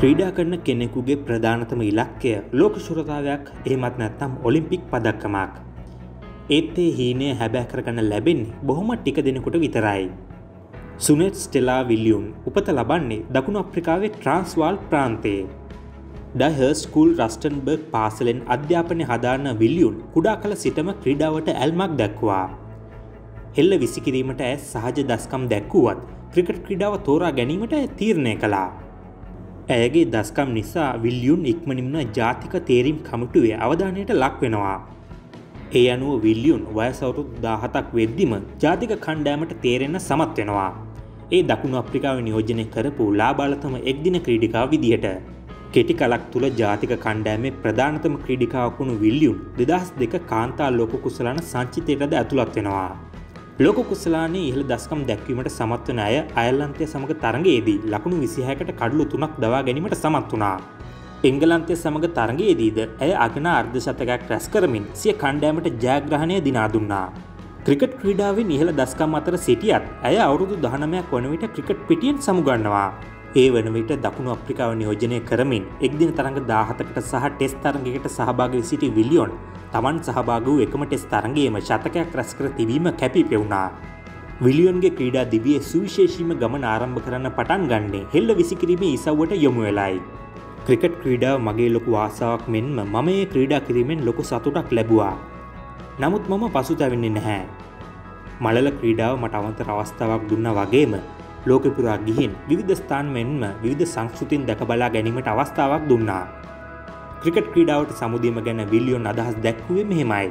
ක්‍රීඩා කරන කෙනෙකුගේ ප්‍රධානතම ඉලක්කය ලෝක ශුරතාවයක් එහෙමත් නැත්නම් ඔලිම්පික් පදක්කමක්. ඒත් ඒ හීනය හැබෑ කරගන්න ලැබෙන්නේ බොහොම ටික දෙනෙකුට විතරයි. සුනෙට් ස්ටෙලා විල්ලියුන් උපත ලබන්නේ දකුණු අප්‍රිකාවේ ට්‍රන්ස්වාල් ප්‍රාන්තයේ. ඩයිහ ස්කූල් රස්ටන්බර්ග් පාසලෙන් අධ්‍යාපනය හදාන්න විල්ලියුන් කුඩා කළ සිටම ක්‍රීඩාවට ඇල්මක් දැක්වා. හෙල්ල විසිකිරීමට ඇ සහජ දස්කම් දැක්වුවත් ක්‍රිකට් ක්‍රඩාව තෝරා ගැනීමට තීරණය කළා. ඇයගේ දස්කම් නිසා විල්ලියුන් ඉක්මනින්ම ජාතික තේරීම් කමිටුවේ අවධානයට ලක් වෙනවා. ඒ අනුව විල්ලියුන් වයසවුරුත් දාහතක් වෙද්දිම ජාතික කණ්ඩෑමට තේරෙන්න සමත් වෙනවා. ඒ දකුණු අප්‍රිකාව නියෝජනය කරපු ලාබාලතම එක්දින ක්‍රීඩිකාව විදිහට. කෙටි කලක් තුළ ජාතික කණ්ඩෑමේ ප්‍රධානතම ක්‍රීඩිකාවකුණු විල්ලියුන් දෙදහස් දෙක කාන්තා ලෝක කුසලන සංචිතයටද ඇතුළත් වෙනවා. ලෝක කුසලානේ ඉහළ දස්කම් දැක්වීමට සමත්වන අය අයල්ලන්තය සමඟ තරගයේදී ලකුණු විසිහැකට කඩලු තුනක් දවා ගැනීමට සමත් වනා. එංගලන්තය සමඟ තරගයේදීද ඇය අගන අර්ධ ශතකයක් රැස් කරමින් සිය කණ්ඩෑමට ජයග්‍රහණය දිනා දුන්නා. ක්‍රිකට් ක්‍රීඩාවෙන් ඉහළ දස්කම් අතර සිටියත් ඇය අවුරුදු දහනමයක් වනවිට ක්‍රිකට් පිටියෙන් සමුගන්නවා. ඒ වන විට දකුණු අප්‍රිකාව නියෝජනය කරමින් එක්දින තරඟ දාහතකට සහ ටෙස් තරගකට සහභාග සිටි විලියොන් තමන් සහභාග වූ එකම ටෙස් තරගේම ශතකයක් රැස් කර තිබීම කැපී පෙවුණා. විලියොන්ගේ ක්‍රීඩා දිවිය සුවිශේෂීම ගමන ආරම්භ කරන්න පටන් ගන්නේ හෙල්ල විසිකිරීමේ ඉසව්වට යොමු වෙලායි. ක්‍රිකට් ක්‍රීඩාව මගේ ලොකු ආසාවක් මෙන්ම මම ඒ ක්‍රීඩා කිරීමෙන් ලොකු සතුටක් ලැබවා. නමුත් මම පසුතැවෙන්නේ නැහැ. මලල ක්‍රීඩාව මට අවන්තර අවස්ථාවක් දුන්න වගේම ලෝකපුරා ගිහින් විවිධ ස්ථාන් මෙන්ම විවිධ සංස්කෘතින් දැක බලා ගැනීමට අවස්ථාවක් දුන්නා. ක්‍රිකට් ක්‍රීඩාවට සමුදීම ගැන විල්ලියොන් අදහස් දැක්වුවේ මෙහෙමයි.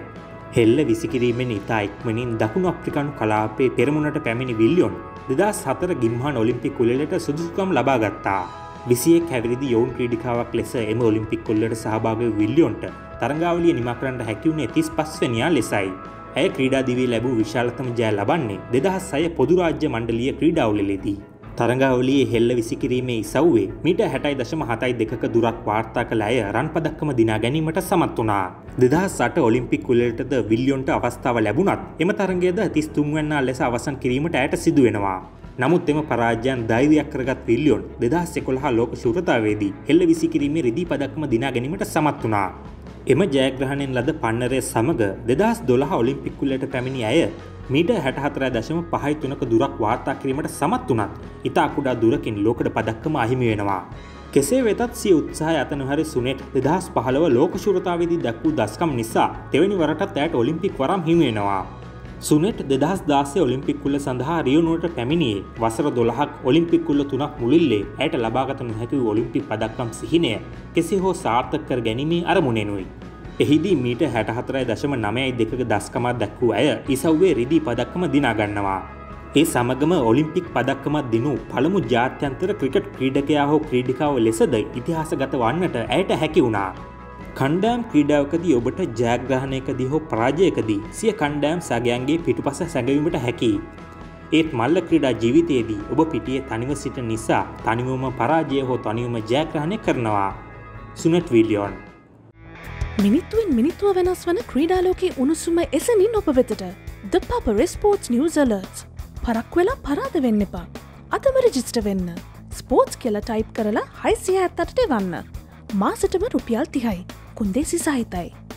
හෙල්ල විසිකිරීමෙන් ඉතා ඉක්මනින් දකුණු අප්‍රිකනු කලාපේ පෙරමුණට පැමිණි විල්ලියොන් දෙදා සතර ගිම්හන් ඔලිම්පික් කුලලට සුදුසුකම් ලබාගත්තා. විසියෙක් හැවිරිදි යොවුන් ක්‍රීඩිකාවක් ලෙස එම ඔලිම්පික් කොල්ලට සහභාග විල්ලියොන්ට තරංගාවලිය නිමකරන්ට හැකිවුණේ තිස් පස්වනියා ලෙසයි. ඇය ක්‍රීඩාදිවී ලැබූ විශාලතම ජය ලබන්නේ දෙදහස් අය පොදුරාජ්‍ය මණ්ඩලිය ක්‍රීඩාවලලෙදී. තරඟවලියේ හෙල්ල විසිකිරීමේ ඉසව්වේ මිට හැටයි දශම හතයි දෙක දුරක් වාර්තා කළ අය රන් පදක්කම දිනා ගැනීමට සමත් වනා. දෙදා සට ඔලිම්පික් කුලටද විල්ලියොන්ට අවස්ථාව ලැබුණත් එම තරගේද තිස්තුන්වන්නා ලෙස අවසන් කිරීමට ඇයට සිදුවෙනවා. නමුත් එම පරාජයන් දෛවයක් කරගත් විල්ලියොන් දෙදහස් එකොළහා ලෝක ශුරතාවේදී හෙල්ල විසිකිරීමේ රිදී පදක්ම දිනා ගැනීමට සමත් වනා. එම ජයග්‍රහණයෙන් ලද පන්නරය සමඟ දෙදස් දොළහ ඔලිම්පික්කුල්ලට පැමිණි ඇය මීට හැටහතරෑ දශම පහයි තුනක දුරක් වාර්තා කිරීමට සමත් වනත් ඉතා කුඩා දුරකින් ලෝකට පදක්කම අහිමි වෙනවා. කෙසේ වෙතත් සිය උත්සාහ අතනහරි සුනෙට් දෙදහස් පහළව ලෝකශුරතාවේදී දක්වූ දස්කම් නිසා තෙවැනි වරටත් ඇයට ඔලිම්පික් වරම් හිමිවෙනවා. සුනෙට් දෙදහස් දාසේ ඔලිම්පික්කුල්ල සඳහා රියනුවට පැමිණියේ වසර දොළහක් ඔලිම්පික්කුල්ල තුනක් මුලිල්ලේ ඇයට ලබාගත නොහැකි ඔලිම්පික් පදක්කම් සිහිනය කෙසේ හෝ සාර්ථක කර ගැනීමේ අරමුණෙනුයි. එහිදී මීට හැටහතරයි දශම නමයයි දෙක දස්කමත් දැක්වූ ඇය ඉසව්වේ රිදී පදක්කම දිනාගන්නවා. ඒ සමගම ඔලිම්පික් පදක්කමත් දිනු පළමු ජාත්‍යන්තර ක්‍රිකට් ක්‍රීඩකයා හෝ ක්‍රීඩිකාව ලෙසද ඉතිහාසගත වන්නට ඇයට හැකි වුණා. කණ්ඩෑම් ක්‍රීඩාවකදී ඔබට ජයග්‍රහණයකදී හෝ ප්‍රාජයකදී සිය කණ්ඩෑම් සගයන්ගේ පිටුපස සැඟවීමට හැකි. ඒත් මල්ල ක්‍රීඩා ජීවිතයේදී ඔබ පිටිය තනිව සිට නිසා තනිවම පරාජය හෝ තනිවම ජයග්‍රහණය කරනවා. සුනට් විලියෝන්. මිනිත්තුවෙන් මිනිත්තුව වෙනස් වන ක්‍රීඩාලෝකයේ උණුසුම එසනින් ඔප වෙතට ද පප රෙස්පෝට්ස් නිවසලර්ස් පරක් වෙලා පරාද වෙන්න එපා. අතම රජිස්ට වෙන්න. ස්පෝට්ස් කියලා ටයිප් කරලා හයිසිය ඇත්තට වන්න මාසටම රුපියල් තිහයි. කුන්දේ සිසාහිතයි